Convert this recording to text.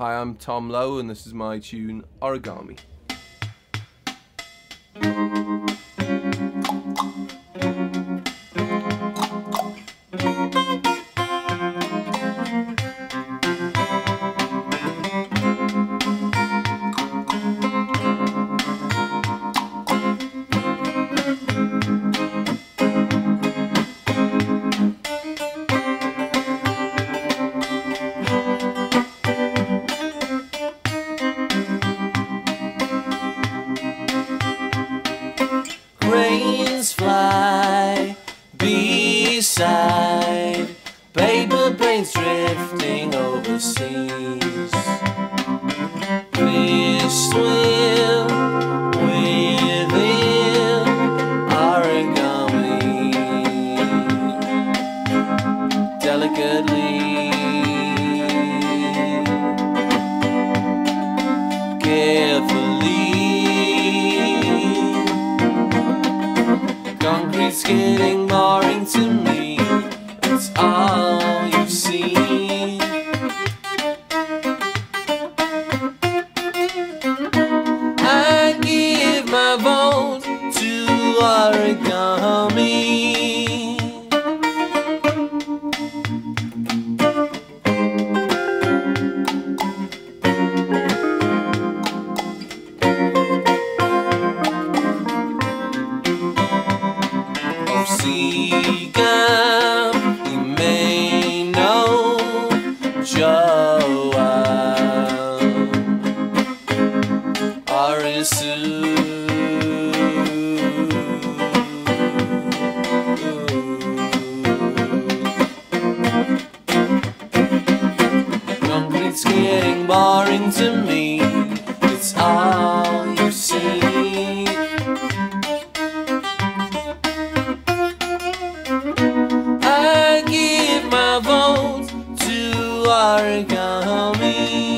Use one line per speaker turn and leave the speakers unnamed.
Hi, I'm Tom Low, and this is my tune Origami.
Cranes fly beside paper planes drifting overseas. Fish swim within origami delicately. Concrete's getting boring to me. It's all you've seen. Seagull, you may know Joel Arisu. Concrete's getting boring to me. It's all origami